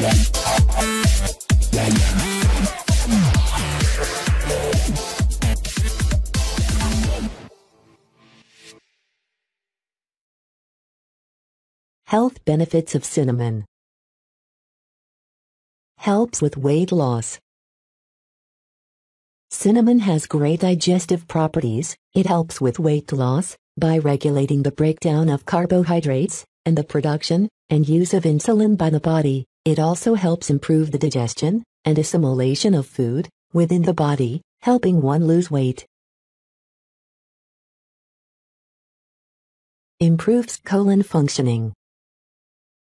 Health benefits of cinnamon. Helps with weight loss. Cinnamon has great digestive properties. It helps with weight loss by regulating the breakdown of carbohydrates and the production and use of insulin by the body. It also helps improve the digestion and assimilation of food within the body, helping one lose weight. Improves colon functioning.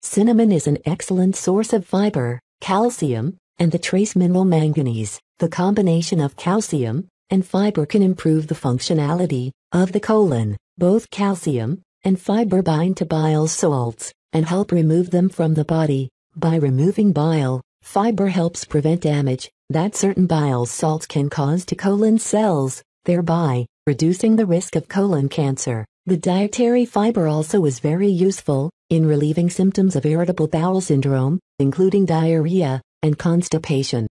Cinnamon is an excellent source of fiber, calcium, and the trace mineral manganese. The combination of calcium and fiber can improve the functionality of the colon. Both calcium and fiber bind to bile salts and help remove them from the body. By removing bile, fiber helps prevent damage that certain bile salts can cause to colon cells, thereby reducing the risk of colon cancer. The dietary fiber also is very useful in relieving symptoms of irritable bowel syndrome, including diarrhea and constipation.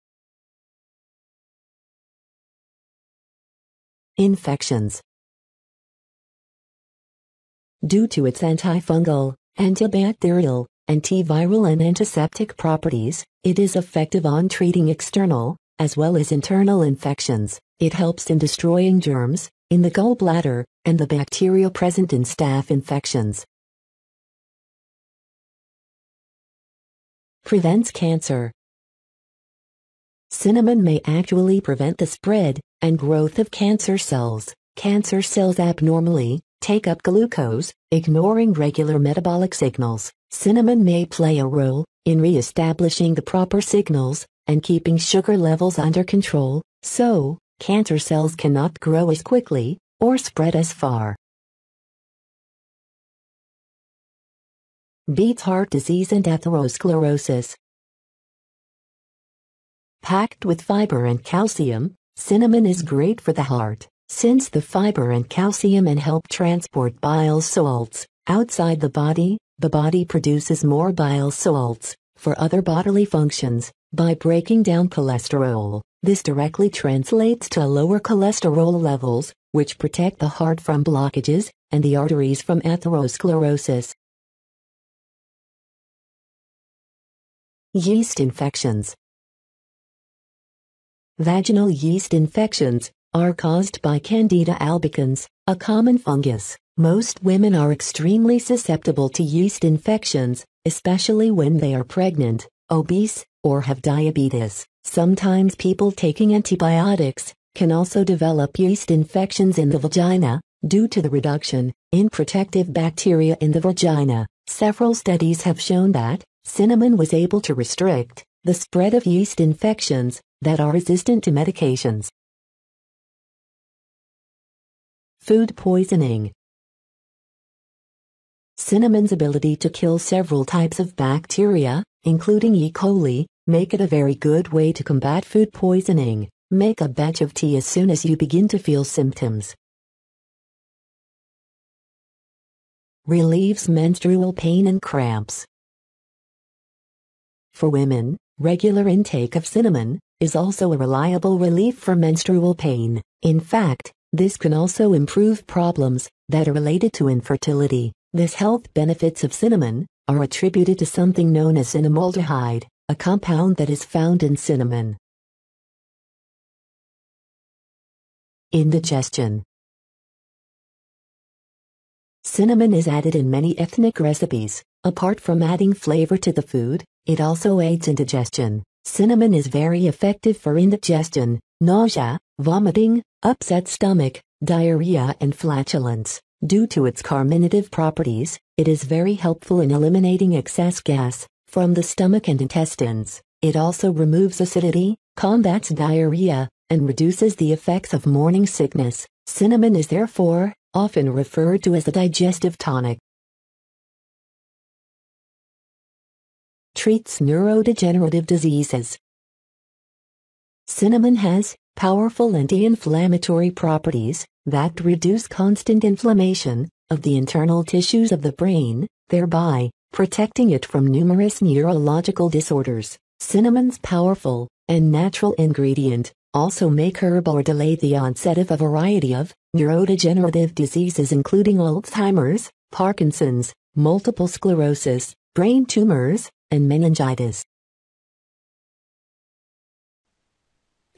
Infections Due to its antifungal, antibacterial, antiviral and antiseptic properties, it is effective on treating external, as well as internal infections. It helps in destroying germs, in the gallbladder, and the bacteria present in staph infections. Prevents cancer. Cinnamon may actually prevent the spread and growth of cancer cells. Cancer cells abnormally take up glucose, ignoring regular metabolic signals. Cinnamon may play a role in re-establishing the proper signals and keeping sugar levels under control, so cancer cells cannot grow as quickly or spread as far. Beats heart disease and atherosclerosis. Packed with fiber and calcium, cinnamon is great for the heart. Since the fiber and calcium and help transport bile salts outside the body, the body produces more bile salts for other bodily functions by breaking down cholesterol. This directly translates to lower cholesterol levels, which protect the heart from blockages and the arteries from atherosclerosis. Yeast infections. Vaginal yeast infections are caused by Candida albicans, a common fungus. Most women are extremely susceptible to yeast infections, especially when they are pregnant, obese, or have diabetes. Sometimes people taking antibiotics can also develop yeast infections in the vagina due to the reduction in protective bacteria in the vagina. Several studies have shown that cinnamon was able to restrict the spread of yeast infections that are resistant to medications. Food poisoning. Cinnamon's ability to kill several types of bacteria, including E. coli, make it a very good way to combat food poisoning. Make a batch of tea as soon as you begin to feel symptoms. Relieves menstrual pain and cramps. For women, regular intake of cinnamon is also a reliable relief for menstrual pain. In fact, this can also improve problems that are related to infertility. This health benefits of cinnamon are attributed to something known as cinnamaldehyde, a compound that is found in cinnamon. Indigestion Cinnamon is added in many ethnic recipes. Apart from adding flavor to the food, it also aids indigestion. Cinnamon is very effective for indigestion, nausea, vomiting, upset stomach, diarrhea and flatulence. Due to its carminative properties, it is very helpful in eliminating excess gas from the stomach and intestines. It also removes acidity, combats diarrhea, and reduces the effects of morning sickness. Cinnamon is therefore often referred to as a digestive tonic. Treats neurodegenerative diseases. Cinnamon has powerful anti-inflammatory properties that reduce constant inflammation of the internal tissues of the brain, thereby protecting it from numerous neurological disorders. Cinnamon's powerful and natural ingredient also may curb or delay the onset of a variety of neurodegenerative diseases including Alzheimer's, Parkinson's, multiple sclerosis, brain tumors, and meningitis.